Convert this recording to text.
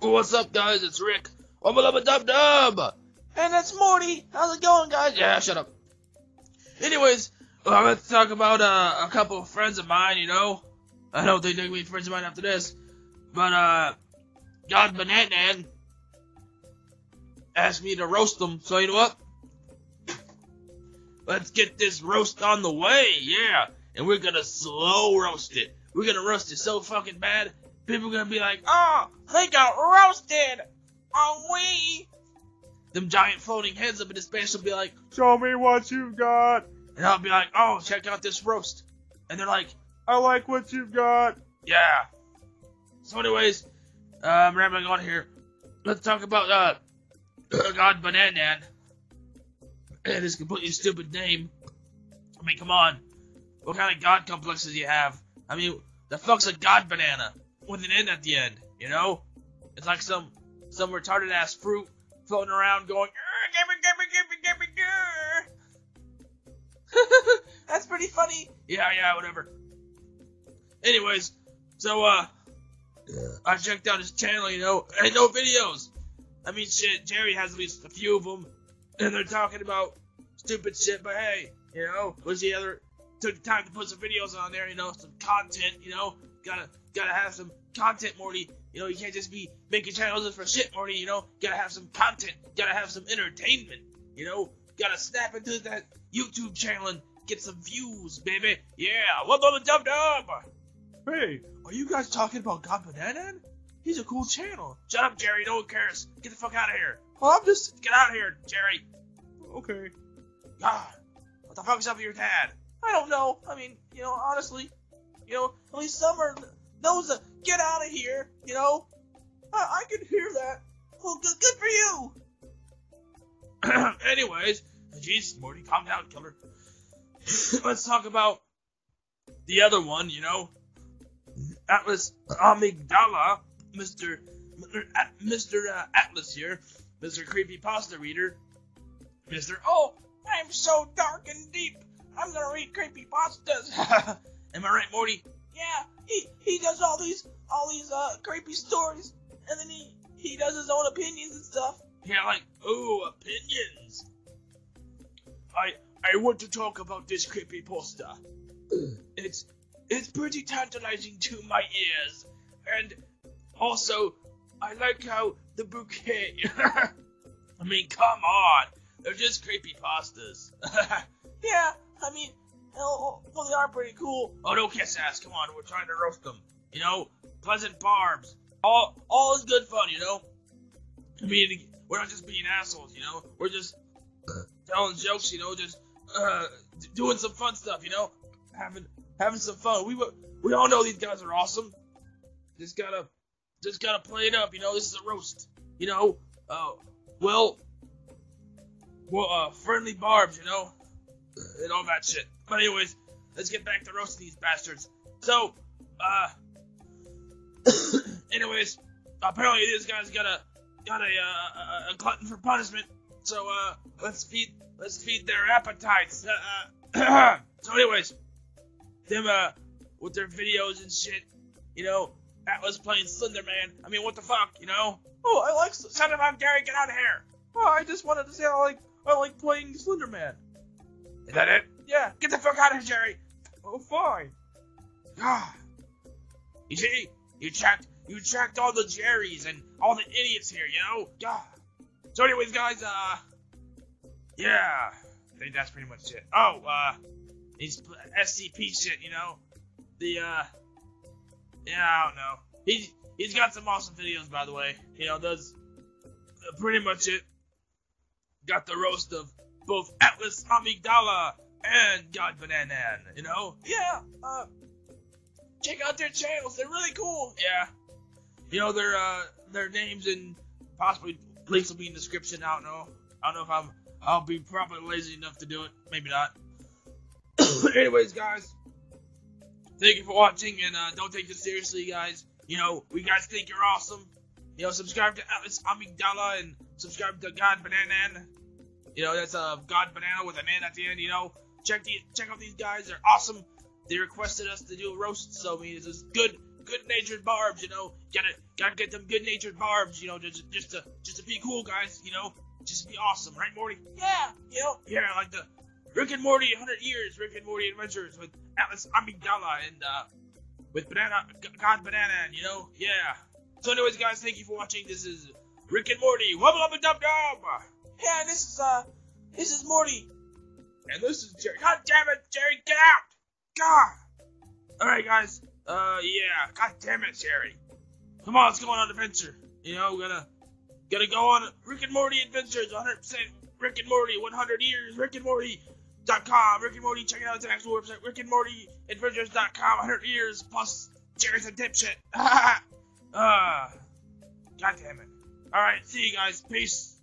What's up, guys? It's Rick. Wubba dub dub. And it's Morty. How's it going, guys? Yeah, shut up. Anyways, well, let's talk about uh, a couple of friends of mine. You know, I don't think they're gonna be friends of mine after this, but uh, God Banana asked me to roast them. So you know what? Let's get this roast on the way. Yeah, and we're gonna slow roast it. We're gonna roast it so fucking bad. People are gonna be like, "Oh, they got roasted." Oh, we. Them giant floating heads up in the space will be like, Show me what you've got. and I'll be like, "Oh, check out this roast," and they're like, I like what you've got. Yeah. So, anyways, uh, I'm rambling on here. Let's talk about uh, God Bananan and his completely stupid name. I mean, come on. What kind of God complexes do you have? I mean, the fuck's a God banana with an N at the end? You know, it's like some some retarded ass fruit floating around going. "Er, gimme, gimme, gimme, gimme. That's pretty funny. Yeah, yeah, whatever. Anyways, so uh, I checked out his channel, you know, and no videos. I mean, shit, Jerry has at least a few of them, and they're talking about stupid shit. But hey, you know, was the other took the time to put some videos on there, you know, some content, you know, gotta gotta have some content, Morty. You know, you can't just be making channels just for shit, Morty. You know, gotta have some content, gotta have some entertainment. You know, gotta snap into that YouTube channel and get some views, baby. Yeah, what up, dub dub? Hey, Are you guys talking about God Banana? He's a cool channel. Shut up, Jerry. No one cares. Get the fuck out of here. well, I'm just Get out of here, Jerry. okay. God, what the fuck is up with your dad? I don't know. I mean, you know, honestly, you know, at least some are those that get out of here. You know, I, I can hear that. Well, good, good for you. Anyways, jeez, Morty, calm down, killer. Let's talk about the other one. You know, Atlas Amygdala, Mister Mister uh, Atlas here, Mister Creepy Pasta Reader, Mister. Oh, I'm so dark and deep. I'm gonna read creepy pastas. Am I right, Morty? Yeah, he he does all these all these uh creepy stories, and then he he does his own opinions and stuff. Yeah, like ooh opinions. I I want to talk about this creepy pasta. It's it's pretty tantalizing to my ears, and also I like how the bouquet. I mean, come on, they're just creepy pastas. yeah, I mean, well, well, they are pretty cool. Oh, don't kiss ass. Come on, we're trying to roast them. You know, pleasant barbs. All, all is good fun. You know. I mean, we're not just being assholes. You know, we're just telling jokes. You know, just uh, doing some fun stuff. You know, having having some fun. We we all know these guys are awesome. Just gotta just gotta play it up. You know, this is a roast. You know, uh, well, well, uh, friendly barbs. You know, and all that shit. But anyways, let's get back to roasting these bastards. So, uh, anyways, apparently this guy's got a got a uh, a- a glutton for punishment. So uh, let's feed let's feed their appetites. Uh, uh, so anyways, them uh with their videos and shit, you know, Atlas playing Slender Man. I mean, what the fuck, you know? Oh, I like Slender Man. Gary, get out of here. Oh, I just wanted to say I like I like playing Slender Man. Is that it? Yeah. Get the fuck out of here, Jerry. Oh, fine. God. You see, you tracked you tracked all the Jerrys and all the idiots here, you know? God. So, anyways, guys, uh, yeah, I think that's pretty much it. Oh, uh, he's SCP shit, you know? The uh, yeah, I don't know. He he's got some awesome videos, by the way. You know, does uh, pretty much it. Got the roast of both Atlas Amygdala and God Bananan, you know? Yeah, uh, check out their channels. They're really cool. Yeah. You know, their, uh, their names and possibly links will be in the description. I don't know. I don't know if I'm, I'll be probably lazy enough to do it. Maybe not. Anyways, guys, thank you for watching and, uh, don't take this seriously, guys. You know, we guys think you're awesome. You know, subscribe to Atlas Amygdala and subscribe to God Bananan. You know, that's uh, God Banana with an N at the end. You know, check the check out these guys. They're awesome. They requested us to do a roast, so I mean, this is good good-natured barbs, you know. Gotta gotta get them good-natured barbs, you know, just just to just to be cool, guys, you know. Just be awesome, right, Morty? Yeah, you know, yeah, like the Rick and Morty 100 Years, Rick and Morty Adventures with Atlas Amygdala and uh, with Banana God Banana, and you know, yeah. So, anyways, guys, thank you for watching. This is Rick and Morty. Wubble up a dub dub. Yeah, this is uh, this is Morty, and this is Jerry. God damn it, Jerry, get out! God. All right, guys. Uh, yeah. God damn it, Jerry. Come on, let's go on an adventure. You know, we're gonna gonna go on Rick and Morty adventures. 100 percent Rick and Morty. 100 years. Rick and Morty. Dot com. Rick and Morty. Check it out. It's an actual website. Rick and Morty Adventures.com. 100 years plus Jerry's a dipshit. Ah, uh, God damn it. All right, see you guys. Peace.